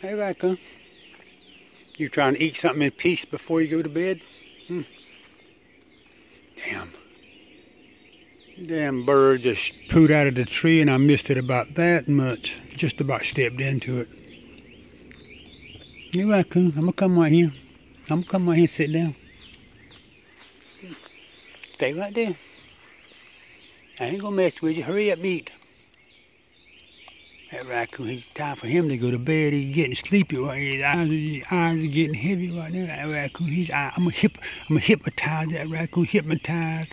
Hey, raccoon. You trying to eat something in peace before you go to bed? Hmm. Damn. Damn bird just pooed out of the tree and I missed it about that much. Just about stepped into it. Hey, raccoon. I'm gonna come right here. I'm gonna come right here and sit down. Stay right there. I ain't gonna mess with you. Hurry up, eat. That raccoon, it's time for him to go to bed. He's getting sleepy right His eyes, his eyes are getting heavy right now. That raccoon, he's, I'm hip, I'm gonna hypnotize that raccoon, hypnotize.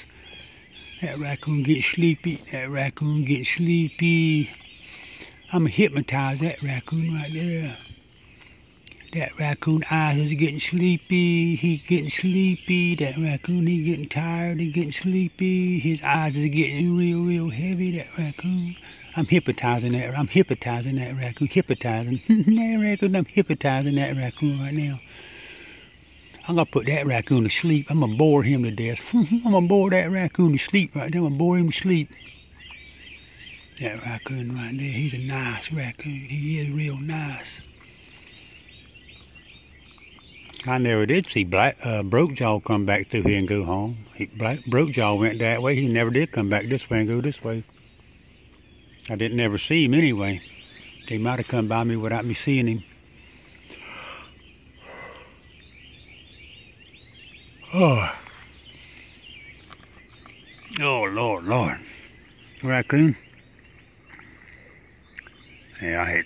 That raccoon getting sleepy. That raccoon getting sleepy. I'm gonna hypnotize that raccoon right there. That raccoon eyes is getting sleepy. He's getting sleepy. That raccoon, he getting tired. He getting sleepy. His eyes is getting real, real heavy. That raccoon. I'm hypnotizing that. I'm hypnotizing that raccoon. Hypnotizing that raccoon. I'm hypnotizing that raccoon right now. I'm gonna put that raccoon to sleep. I'm gonna bore him to death. I'm gonna bore that raccoon to sleep right there. I'm gonna bore him to sleep. That raccoon right there. He's a nice raccoon. He is real nice. I never did see Black uh, Broke Jaw come back through here and go home. He, Black Broke Jaw went that way. He never did come back this way and go this way. I didn't ever see him anyway. He might have come by me without me seeing him. Oh. Oh, Lord, Lord. Raccoon. Yeah, I had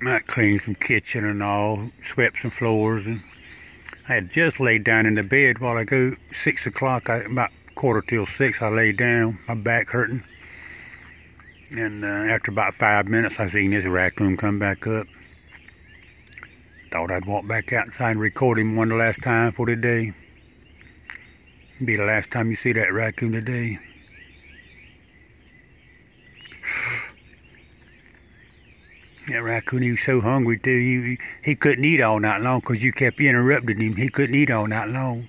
might clean some kitchen and all, swept some floors, and I had just laid down in the bed while I go six o'clock, about quarter till six, I laid down, my back hurting. And uh, after about five minutes, I seen this raccoon come back up. Thought I'd walk back outside and record him one last time for the day. Be the last time you see that raccoon today. That raccoon, he was so hungry too. He, he couldn't eat all night long because you kept interrupting him. He couldn't eat all night long.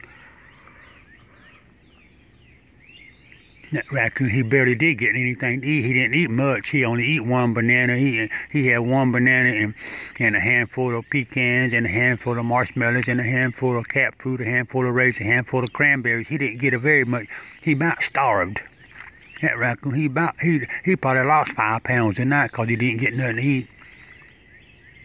That raccoon, he barely did get anything to eat. He didn't eat much. He only eat one banana. He he had one banana and, and a handful of pecans and a handful of marshmallows and a handful of cat food, a handful of raisins, a handful of cranberries. He didn't get a very much. He about starved. That raccoon, he about he he probably lost five pounds a night because he didn't get nothing to eat.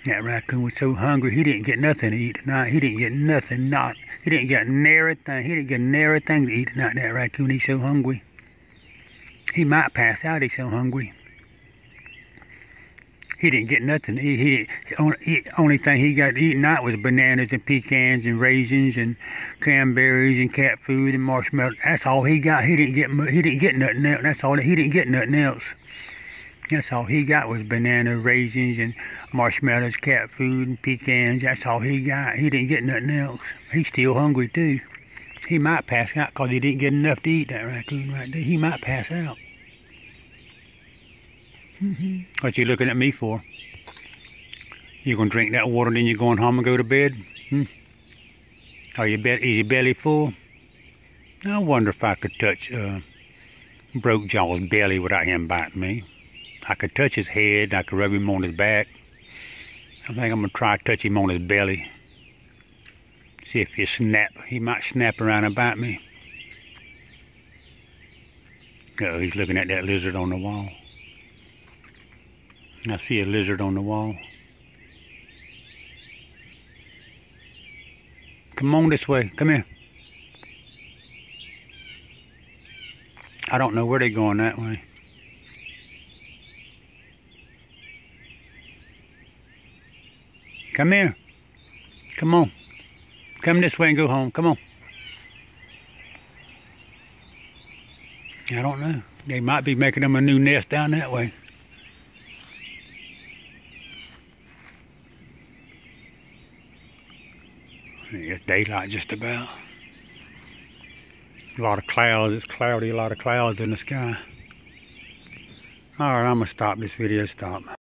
That raccoon was so hungry he didn't get nothing to eat tonight. He didn't get nothing, not he didn't get nary thing. He didn't get nary thing to eat tonight. That raccoon, he's so hungry. He might pass out. He's so hungry. He didn't get nothing to eat. He only, he, only thing he got to eat tonight was bananas and pecans and raisins and cranberries and cat food and marshmallows. That's all he got. He didn't get he didn't get nothing else. That's all. He didn't get nothing else. That's all he got was banana, raisins, and marshmallows, cat food, and pecans. That's all he got. He didn't get nothing else. He's still hungry too. He might pass out because he didn't get enough to eat, that raccoon right there. He might pass out. what you looking at me for? You gonna drink that water, then you're going home and go to bed? Hmm? Are you be is your belly full? I wonder if I could touch uh, Broke Jaw's belly without him biting me. I could touch his head, I could rub him on his back. I think I'm gonna try to touch him on his belly. See if he snap. He might snap around and bite me. Oh, he's looking at that lizard on the wall. I see a lizard on the wall. Come on this way. Come here. I don't know where they're going that way. Come here. Come on. Come this way and go home. Come on. I don't know. They might be making them a new nest down that way. It's daylight just about. A lot of clouds. It's cloudy. A lot of clouds in the sky. Alright, I'm going to stop this video. Stop.